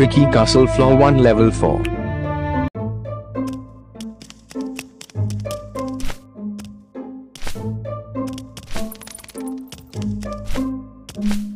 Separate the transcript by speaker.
Speaker 1: Tricky Castle Floor 1 Level 4
Speaker 2: you